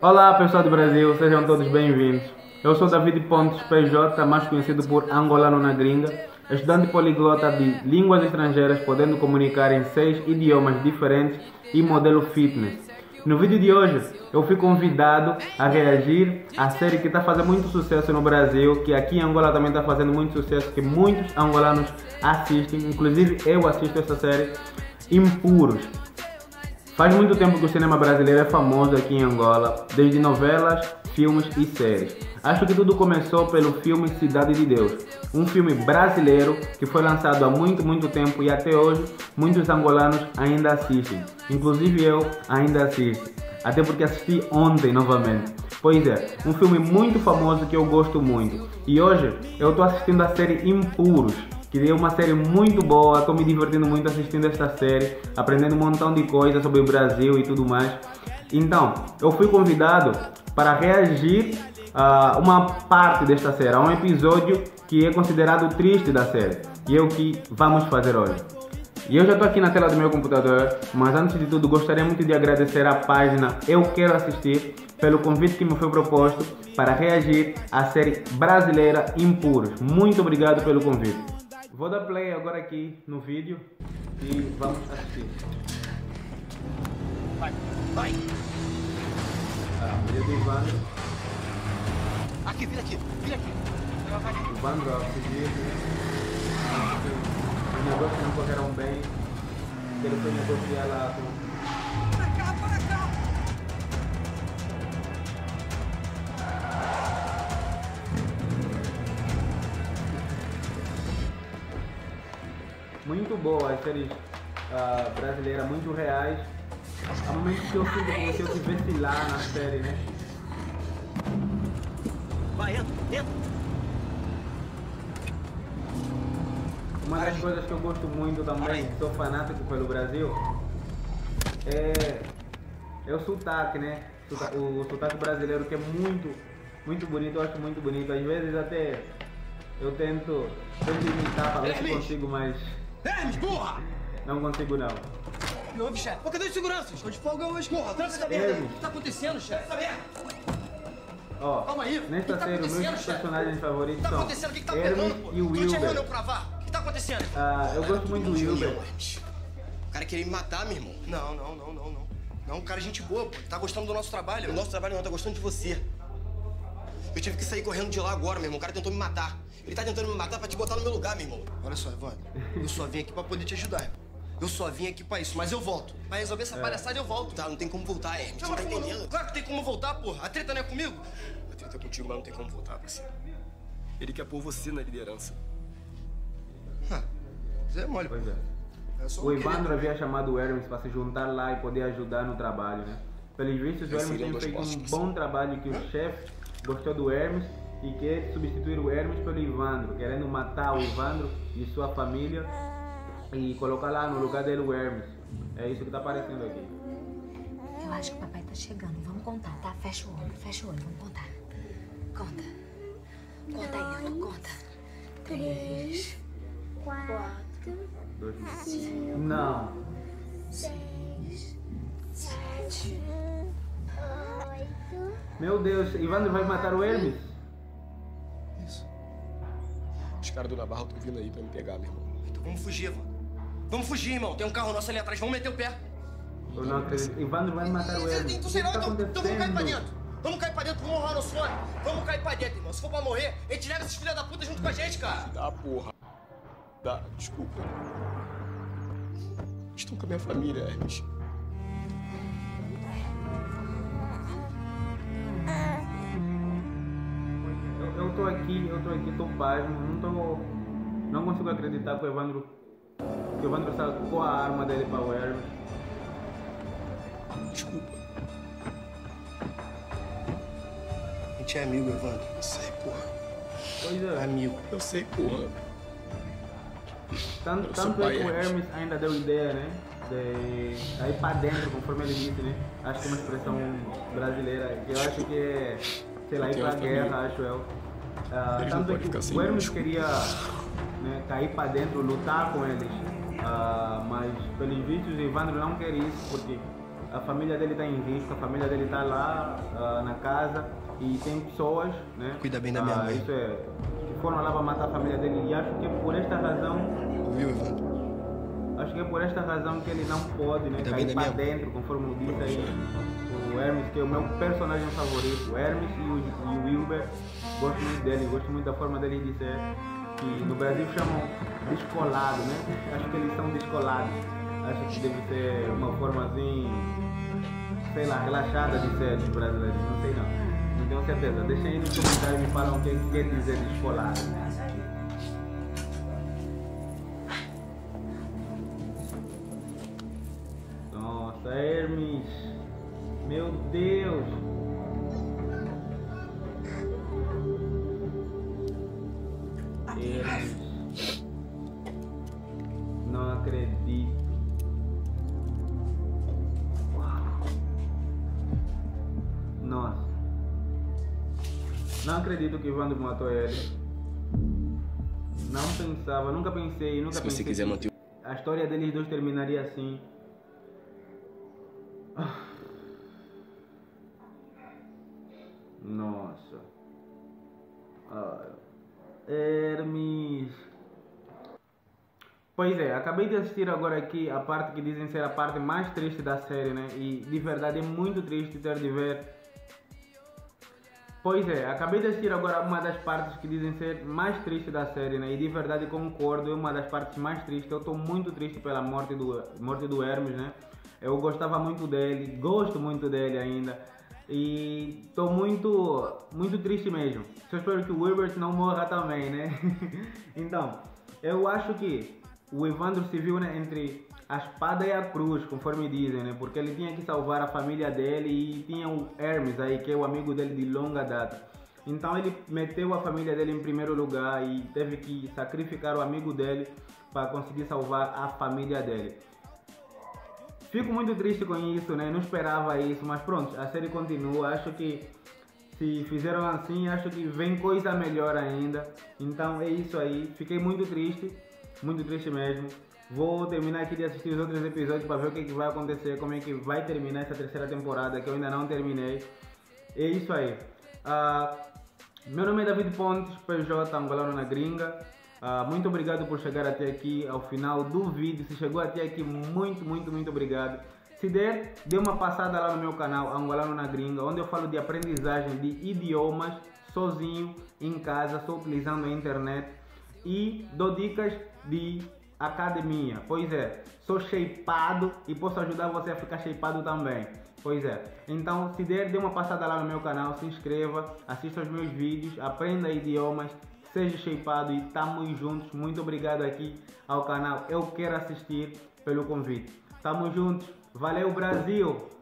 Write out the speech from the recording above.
Olá pessoal do Brasil, sejam todos bem-vindos. Eu sou David Pontes PJ, mais conhecido por Angolano na Gringa, estudante poliglota de línguas estrangeiras, podendo comunicar em seis idiomas diferentes e modelo fitness. No vídeo de hoje, eu fui convidado a reagir à série que está fazendo muito sucesso no Brasil, que aqui em Angola também está fazendo muito sucesso, que muitos angolanos assistem, inclusive eu assisto essa série, Impuros. Faz muito tempo que o cinema brasileiro é famoso aqui em Angola, desde novelas, filmes e séries. Acho que tudo começou pelo filme Cidade de Deus, um filme brasileiro que foi lançado há muito, muito tempo e até hoje muitos angolanos ainda assistem. Inclusive eu ainda assisto, até porque assisti ontem novamente. Pois é, um filme muito famoso que eu gosto muito. E hoje eu estou assistindo a série Impuros, que é uma série muito boa, estou me divertindo muito assistindo esta série, aprendendo um montão de coisas sobre o Brasil e tudo mais. Então, eu fui convidado para reagir a uma parte desta série, a um episódio que é considerado triste da série. E é o que vamos fazer hoje. E eu já estou aqui na tela do meu computador, mas antes de tudo gostaria muito de agradecer à página Eu Quero Assistir pelo convite que me foi proposto para reagir à série brasileira Impuros. Muito obrigado pelo convite. Vou dar play agora aqui no vídeo e vamos assistir. Vai, vai! Ah, vídeo do Ivandro. Aqui, vira aqui, vira aqui. O Ivandro a fugir. Os negócios não correram bem. Ele foi negociar lá com muito boa, as séries ah, brasileiras muito reais. Há momentos que eu sinto como se eu estivesse lá na série, né? Vai, entra, entra! Uma das coisas que eu gosto muito também, sou fanático pelo Brasil, é, é o sotaque, né? O sotaque brasileiro que é muito, muito bonito, eu acho muito bonito. Às vezes até eu tento, tento imitar para ver se consigo, mas Hermes, porra! não consigo não. Me ouve, chefe. Pô, cadê os seguranças? Tô de folga hoje. Porra, tranca essa merda aí. O que tá acontecendo, chefe? Essa merda! Ó, Calma aí. nesta que tá série, meus acontecendo, chefe? personagens O favoritos que tá são acontecendo? O que que tá Hermes pegando, pô? e o Wilber. pra vá? O que tá acontecendo? Ah, eu gosto muito do Wilber. O cara queria me matar, meu irmão. Não, não, não, não, não. Não, cara, é gente boa, pô. Tá gostando do nosso trabalho? O nosso trabalho não tá gostando de você. Eu tive que sair correndo de lá agora, meu irmão. O cara tentou me matar. Ele tá tentando me matar pra te botar no meu lugar, meu irmão. Olha só, Evandro. Eu só vim aqui pra poder te ajudar, irmão. Eu só vim aqui pra isso, mas eu volto. Pra resolver essa palhaçada, eu volto. Tá, não tem como voltar, Hermes. Você não tá entendendo? Claro que tem como voltar, porra. A treta não é comigo? A treta é contigo, mas não tem como voltar, parceiro. Ele quer pôr você na liderança. Zé mole, Pois é. É O não querer. Evandro havia chamado o Hermes para se juntar lá e poder ajudar no trabalho, né? Pelos vistos, o Hermes tem feito um bom trabalho que o chefe gostou do Hermes e quer substituir o Hermes pelo Evandro, querendo matar o Evandro e sua família e colocar lá no lugar dele o Hermes. É isso que está aparecendo aqui. Eu acho que o papai tá chegando. Vamos contar, tá? Fecha o olho, fecha o olho, vamos contar. Conta. Conta aí, Hilton, conta. Três, quatro, Dois cinco, Não. seis, sete, oito, Meu Deus, Evandro vai matar o Hermes? Os caras do Navarro estão vindo aí pra me pegar, meu irmão. Então vamos fugir, Evandro. Vamos fugir, irmão. Tem um carro nosso ali atrás. Vamos meter o pé. Eu não acredito. Evandro vai matar o Hermes. Então O sei lá, está então, então vamos cair pra dentro. Vamos cair pra dentro, vamos honrar nosso nome. Vamos cair pra dentro, irmão. Se for pra morrer, a gente leva esses filha da puta junto com a gente, cara. Dá, porra. Dá, desculpa. Estão com a minha família, Hermes. Aqui, eu tô aqui, tô pasmo, não tô. Não consigo acreditar que o Evandro. Que o Evandro sacou a arma dele para o Hermes. Desculpa. A gente é amigo, Evandro. Eu sei, porra. Pois é. Amigo. Eu sei, porra. Tanto, tanto é que o Hermes. Ainda deu ideia, né? De aí para dentro, conforme ele disse, né? Acho que é uma expressão brasileira, que eu acho que é, sei lá, ir pra guerra, acho eu. Não tanto é que sem o Hermes queria né, cair para dentro, lutar com eles. Ah, mas pelos vistos o Evandro não quer isso, porque a família dele está em risco, a família dele está lá ah, na casa e tem pessoas, né? Cuida bem da minha mãe. Isso é, que foram lá para matar a família dele e acho que por esta razão Ouviu, Evandro? Acho que é por esta razão que ele não pode né, cair para dentro, conforme eu disse aí. O Hermes, que é o meu personagem favorito. O Hermes e o, e o Wilber, gosto muito dele, gosto muito da forma dele de ser. Que no Brasil chamam descolado, né? Acho que eles são descolados. Acho que deve ser uma forma assim, sei lá, relaxada de ser dos brasileiros. Não sei não. Não tenho certeza. Deixem aí nos comentários me falam o que quer dizer descolado. Nossa, Hermes! Meu Deus! Hermes! Não acredito! Nossa! Não acredito que o Evandro matou ele. Não pensava, nunca pensei, nunca Se pensei. você quiser manter A história deles dois terminaria assim. Nossa. Ah, Hermes. Pois é, acabei de assistir agora aqui a parte que dizem ser a parte mais triste da série, né? E de verdade é muito triste ter de ver. Pois é, acabei de assistir agora uma das partes que dizem ser mais triste da série, né? E de verdade concordo, é uma das partes mais tristes. Eu estou muito triste pela morte do, morte do Hermes, né? Eu gostava muito dele, gosto muito dele ainda. E estou muito, muito triste mesmo. Só espero que o Wilbert não morra também, né? então, eu acho que o Evandro se viu né, entre a espada e a cruz, conforme dizem, né? Porque ele tinha que salvar a família dele e tinha o Hermes aí, que é o amigo dele de longa data. Então ele meteu a família dele em primeiro lugar e teve que sacrificar o amigo dele para conseguir salvar a família dele. Fico muito triste com isso, né? Não esperava isso, mas pronto, a série continua. Acho que se fizeram assim, acho que vem coisa melhor ainda. Então é isso aí. Fiquei muito triste, muito triste mesmo. Vou terminar aqui de assistir os outros episódios para ver o que, que vai acontecer, como é que vai terminar essa terceira temporada que eu ainda não terminei. É isso aí. Ah, meu nome é David Pontes, PJ angolano na gringa. Ah, muito obrigado por chegar até aqui ao final do vídeo. Se chegou até aqui, muito, muito, muito obrigado. Se der, dê uma passada lá no meu canal Angolano na Gringa, onde eu falo de aprendizagem de idiomas sozinho, em casa, só utilizando a internet. E dou dicas de academia. Pois é, sou shapeado e posso ajudar você a ficar shapeado também. Pois é, então se der, dê uma passada lá no meu canal, se inscreva, assista os meus vídeos, aprenda idiomas, seja shapeado e tamo juntos. Muito obrigado aqui ao canal Eu Quero Assistir pelo convite. Tamo juntos, valeu Brasil!